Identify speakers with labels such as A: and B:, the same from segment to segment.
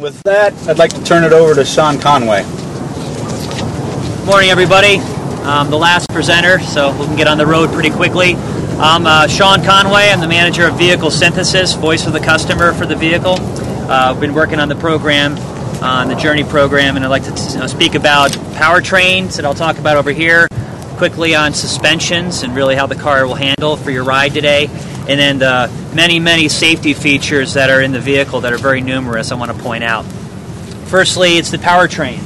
A: with that, I'd like to turn it over to Sean Conway.
B: Morning, everybody. I'm the last presenter, so we can get on the road pretty quickly. I'm uh, Sean Conway. I'm the manager of vehicle synthesis, voice of the customer for the vehicle. Uh, I've been working on the program, on the Journey program, and I'd like to speak about powertrains that I'll talk about over here, quickly on suspensions and really how the car will handle for your ride today, and then the many, many safety features that are in the vehicle that are very numerous I want to point out. Firstly, it's the powertrains.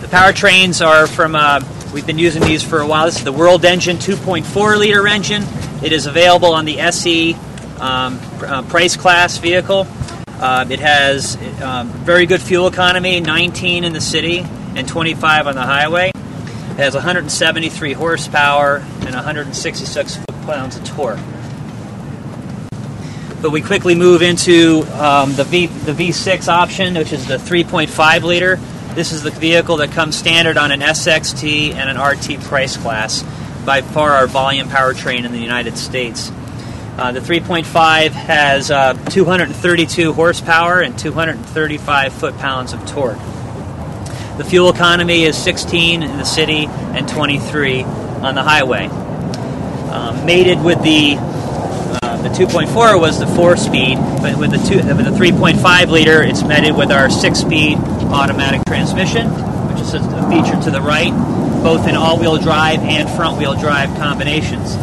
B: The powertrains are from, uh, we've been using these for a while. This is the World Engine 2.4 liter engine. It is available on the SE um, uh, price class vehicle. Uh, it has um, very good fuel economy, 19 in the city and 25 on the highway. It has 173 horsepower and 166 foot-pounds of torque. But we quickly move into um, the V the V6 option, which is the 3.5 liter. This is the vehicle that comes standard on an SXT and an RT price class. By far, our volume powertrain in the United States. Uh, the 3.5 has uh, 232 horsepower and 235 foot-pounds of torque. The fuel economy is 16 in the city and 23 on the highway. Um, mated with the uh, the 2.4 was the four-speed, but with the two, with the 3.5 liter, it's mated with our six-speed automatic transmission, which is a feature to the right, both in all-wheel drive and front-wheel drive combinations.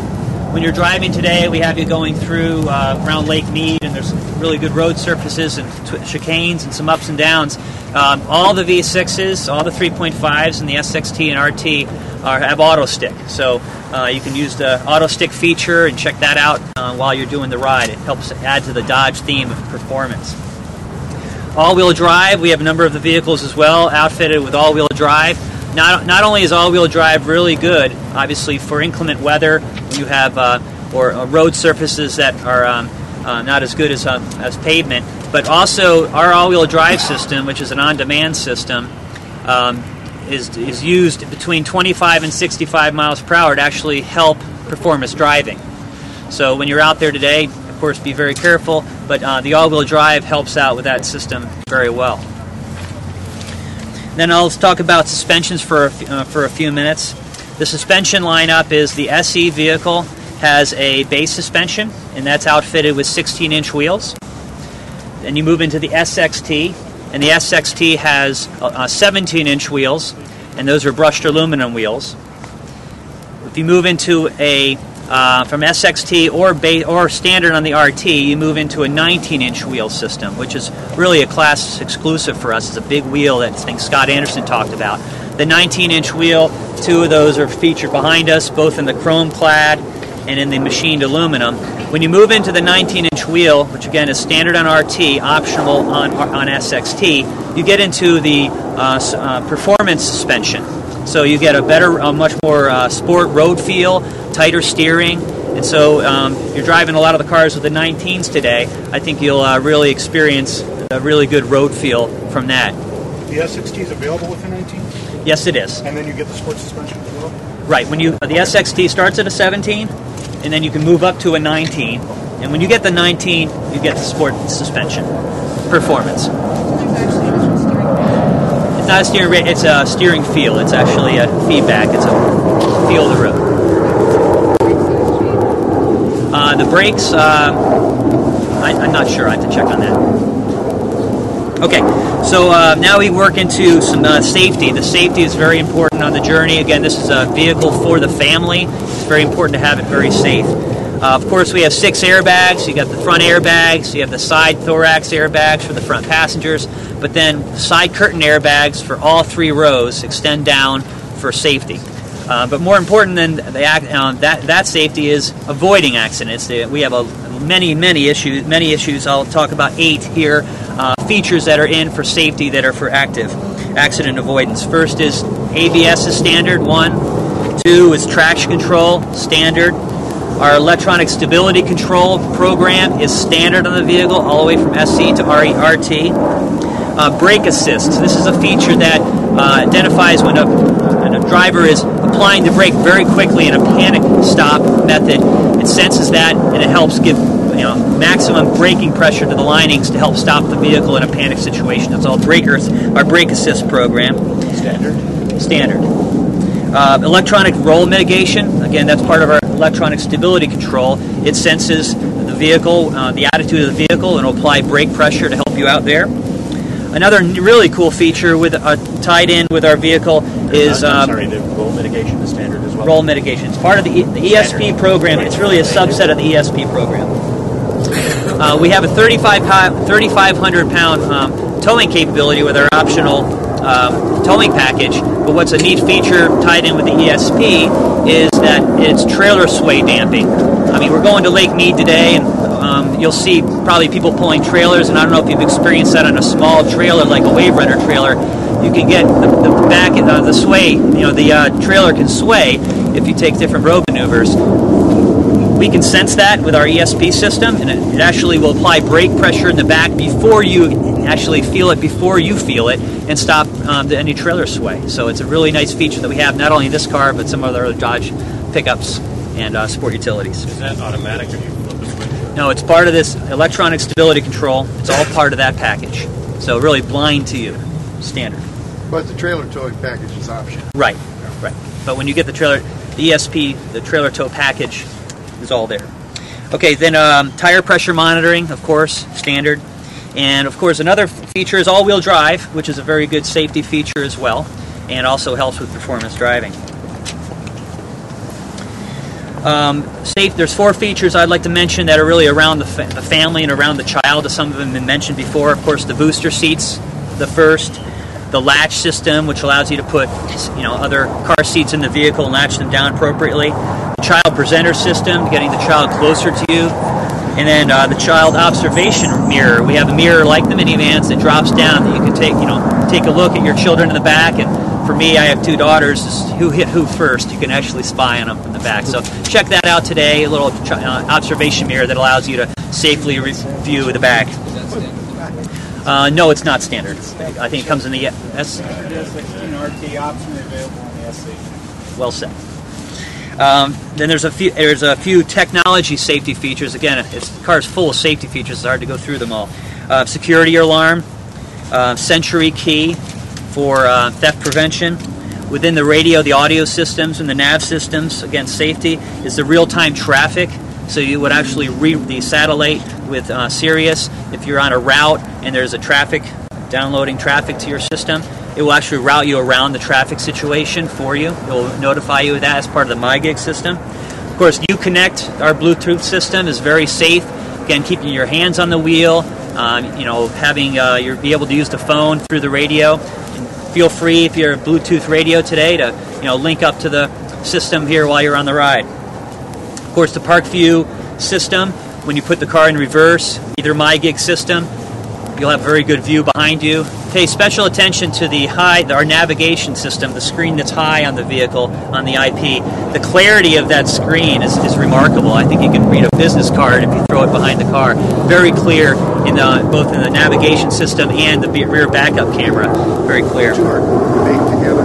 B: When you're driving today, we have you going through uh, around Lake Mead, and there's really good road surfaces and chicanes and some ups and downs. Um, all the V6s, all the 3.5s, and the SXT and RT are, have auto stick, so uh, you can use the auto stick feature and check that out uh, while you're doing the ride. It helps add to the Dodge theme of performance. All-wheel drive, we have a number of the vehicles as well outfitted with all-wheel drive. Not, not only is all-wheel drive really good, obviously for inclement weather, you have uh, or uh, road surfaces that are um, uh, not as good as uh, as pavement, but also our all-wheel drive system, which is an on-demand system, um, is is used between 25 and 65 miles per hour to actually help performance driving. So when you're out there today, of course, be very careful. But uh, the all-wheel drive helps out with that system very well. Then I'll talk about suspensions for uh, for a few minutes. The suspension lineup is the SE vehicle has a base suspension, and that's outfitted with 16-inch wheels. Then you move into the SXT, and the SXT has uh, 17-inch wheels, and those are brushed aluminum wheels. If you move into a uh, from SXT or ba- or standard on the RT, you move into a 19-inch wheel system, which is really a class exclusive for us. It's a big wheel that I think Scott Anderson talked about. The 19-inch wheel, two of those are featured behind us, both in the chrome clad and in the machined aluminum. When you move into the 19-inch wheel, which again is standard on RT, optional on on SXT, you get into the uh, uh, performance suspension. So you get a better, a much more uh, sport road feel, tighter steering, and so um, you're driving a lot of the cars with the 19s today. I think you'll uh, really experience a really good road feel from that.
C: The SXT is available with the 19,
B: Yes, it is.
C: and then you get the sport suspension as well.
B: Right. When you the SXT starts at a 17, and then you can move up to a 19, and when you get the 19, you get the sport suspension performance. It's not a steering rate; it's a steering feel. It's actually a feedback. It's a feel of the road. Uh, the brakes, uh, I, I'm not sure. I have to check on that. Okay, so uh, now we work into some uh, safety. The safety is very important on the journey. Again, this is a vehicle for the family. It's very important to have it very safe. Uh, of course, we have six airbags. You got the front airbags. You have the side thorax airbags for the front passengers. But then side curtain airbags for all three rows extend down for safety. Uh, but more important than the uh, that that safety is avoiding accidents. We have a many many issues many issues. I'll talk about eight here. Uh, features that are in for safety that are for active accident avoidance. First is ABS is standard one. Two is traction control standard. Our electronic stability control program is standard on the vehicle, all the way from SC to RE RT. Uh, brake assist. This is a feature that uh, identifies when a, when a driver is applying the brake very quickly in a panic stop method. It senses that and it helps give you know, maximum braking pressure to the linings to help stop the vehicle in a panic situation. That's all breakers, our brake assist program.
A: Standard.
B: Standard. Uh, electronic roll mitigation, again, that's part of our electronic stability control. It senses the vehicle, uh, the attitude of the vehicle, and will apply brake pressure to help you out there. Another really cool feature with uh, tied in with our vehicle is
D: I'm
B: uh,
D: sorry, the roll mitigation is standard as well.
B: roll mitigation. It's part of the, e- the ESP program. It's really a subset of the ESP program. Uh, we have a 35 pi- 3,500 pound um, towing capability with our optional um, towing package. But what's a neat feature tied in with the ESP is that it's trailer sway damping. I mean, we're going to Lake Mead today, and um, you'll see probably people pulling trailers. And I don't know if you've experienced that on a small trailer like a Wave Runner trailer. You can get the, the back, uh, the sway. You know, the uh, trailer can sway if you take different road maneuvers. We can sense that with our ESP system, and it, it actually will apply brake pressure in the back before you actually feel it, before you feel it, and stop um, any trailer sway. So it's a really nice feature that we have not only in this car, but some other Dodge pickups and uh, sport utilities.
D: Is that automatic
B: No, it's part of this electronic stability control. It's all part of that package. So really blind to you, standard.
E: But the trailer towing package is optional.
B: Right, right. But when you get the trailer, the ESP, the trailer tow package is all there. Okay, then um, tire pressure monitoring, of course, standard. And of course, another feature is all wheel drive, which is a very good safety feature as well, and also helps with performance driving. Um, safe, there's four features I'd like to mention that are really around the, fa- the family and around the child. Some of them have been mentioned before. Of course, the booster seats, the first, the latch system, which allows you to put you know other car seats in the vehicle and latch them down appropriately. The child presenter system, getting the child closer to you, and then uh, the child observation mirror. We have a mirror like the minivans that drops down that you can take you know take a look at your children in the back and. For me, I have two daughters. Who hit who first? You can actually spy on them from the back. So check that out today. A little uh, observation mirror that allows you to safely re- view the back. Uh, no, it's not standard. I think it comes in the S.
A: The SC.
B: Well said. Um, then there's a few there's a few technology safety features. Again, it's, the car's full of safety features. It's hard to go through them all. Uh, security alarm, uh, Sentry Key for uh, theft prevention. Within the radio, the audio systems and the nav systems, again, safety is the real-time traffic. So you would actually read the satellite with uh, Sirius if you're on a route and there's a traffic downloading traffic to your system. It will actually route you around the traffic situation for you. It will notify you of that as part of the MyGig system. Of course, Uconnect, our Bluetooth system, is very safe. Again, keeping your hands on the wheel, um, you know, having uh, you be able to use the phone through the radio. Feel free if you're Bluetooth radio today to you know link up to the system here while you're on the ride. Of course, the Park View system, when you put the car in reverse, either MyGig system, you'll have a very good view behind you. Pay special attention to the high, our navigation system, the screen that's high on the vehicle on the IP. The clarity of that screen is, is remarkable. I think you can read a business card if you throw it behind the car. Very clear in the, both in the navigation system and the rear backup camera. Very clear.
E: Are baked together.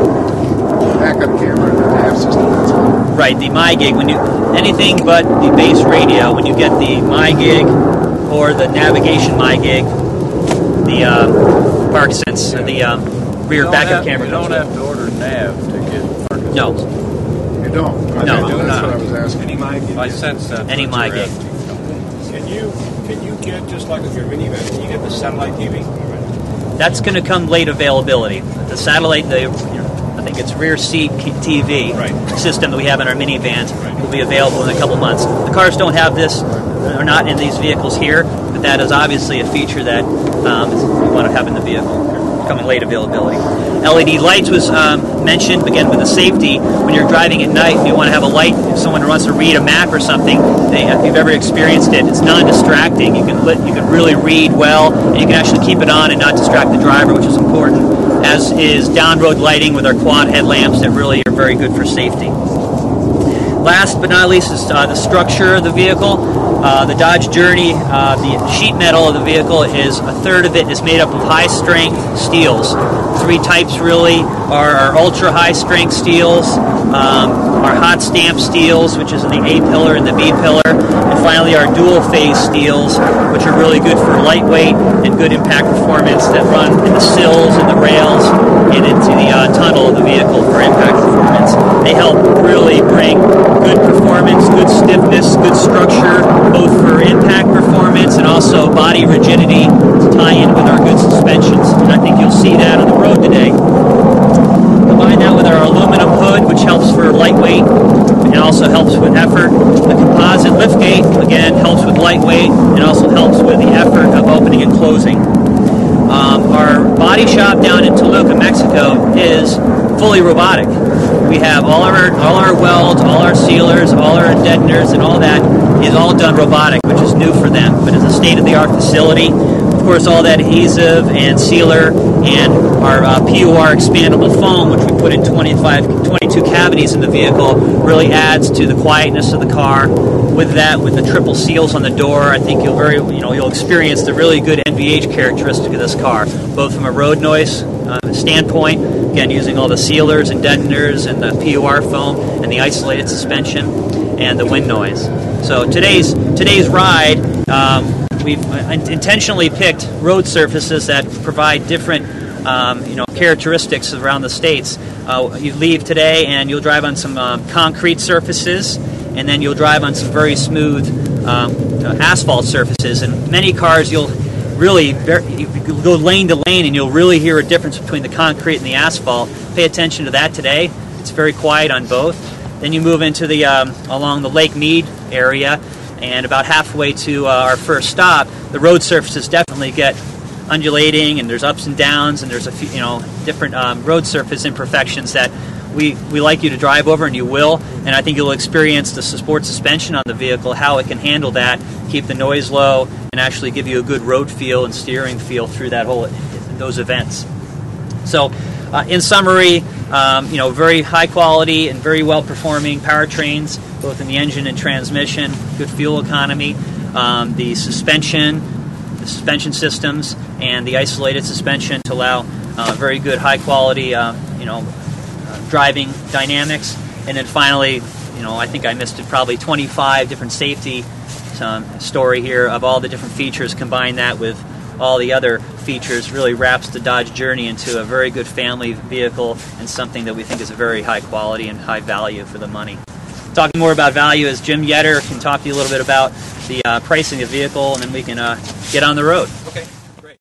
E: Backup camera and the nav system. That's
B: the MyGig. When you anything but the base radio, when you get the MyGig or the navigation MyGig, the uh, Park Sense, or the um, rear backup camera.
F: You
B: comes
F: don't
B: with.
F: have to order nav to get Park Sense.
B: No,
E: You don't.
B: No.
E: That's
F: Do
E: what
F: not.
E: I was asking.
A: Any mic?
F: I sense that.
B: any
F: what you're
B: MyGig.
F: asking.
D: Can you can you get just like with your minivan? Can you get the satellite TV?
B: That's going to come late availability. The satellite, the I think it's rear seat TV
D: Right.
B: system that we have in our minivans will be available in a couple months. The cars don't have this, are not in these vehicles here, but that is obviously a feature that um, we want to have in the vehicle. Coming late availability. LED lights was um, mentioned again with the safety. When you're driving at night, and you want to have a light. If someone wants to read a map or something, they, if you've ever experienced it, it's non-distracting. You can lit, you can really read well, and you can actually keep it on and not distract the driver, which is important. As is down road lighting with our quad headlamps that really are very good for safety. Last but not least is uh, the structure of the vehicle. Uh, the Dodge Journey, uh, the sheet metal of the vehicle is a third of it is made up of high strength steels. Three types really are our ultra high strength steels, um, our hot stamp steels, which is in the A pillar and the B pillar, and finally our dual phase steels, which are really good for lightweight and good impact performance that run in the sills and the rails and into the uh, tunnel of the vehicle for impact performance. They help really bring good performance, good stiffness, good structure, both for impact performance and also body rigidity to tie in with our good suspensions. And I think you'll see that on the road today. Combine that with our aluminum hood, which helps for lightweight and also helps with effort. The composite liftgate, again, helps with lightweight and also helps with the effort of opening and closing. Um, our body shop down in Toluca, Mexico, is fully robotic. We have all our all our welds, all our sealers, all our deadeners, and all that is all done robotic, which is new for them. But it's a state-of-the-art facility. Course, all that adhesive and sealer and our uh, PUR expandable foam, which we put in 25, 22 cavities in the vehicle, really adds to the quietness of the car. With that, with the triple seals on the door, I think you'll very you know you'll experience the really good NVH characteristic of this car, both from a road noise uh, standpoint, again using all the sealers and deadeners and the PUR foam and the isolated suspension and the wind noise. So today's today's ride, um, we've uh, intentionally picked road surfaces that provide different um, you know characteristics around the states. Uh, you leave today and you'll drive on some um, concrete surfaces, and then you'll drive on some very smooth um, asphalt surfaces. And many cars you'll really go lane to lane and you'll really hear a difference between the concrete and the asphalt. Pay attention to that today. It's very quiet on both. Then you move into the um, along the Lake Mead area, and about halfway to uh, our first stop, the road surfaces definitely get undulating, and there's ups and downs, and there's a few you know different um, road surface imperfections that we, we like you to drive over, and you will. And I think you'll experience the sport suspension on the vehicle, how it can handle that, keep the noise low, and actually give you a good road feel and steering feel through that whole those events. So, uh, in summary, um, you know, very high quality and very well performing powertrains, both in the engine and transmission. Good fuel economy, um, the suspension, the suspension systems, and the isolated suspension to allow uh, very good high quality, uh, you know, uh, driving dynamics. And then finally, you know, I think I missed it probably 25 different safety um, story here of all the different features. Combine that with all the other features really wraps the Dodge Journey into a very good family vehicle and something that we think is a very high quality and high value for the money. Talking more about value is Jim Yetter can talk to you a little bit about the uh, pricing of the vehicle, and then we can uh, get on the road.
D: Okay.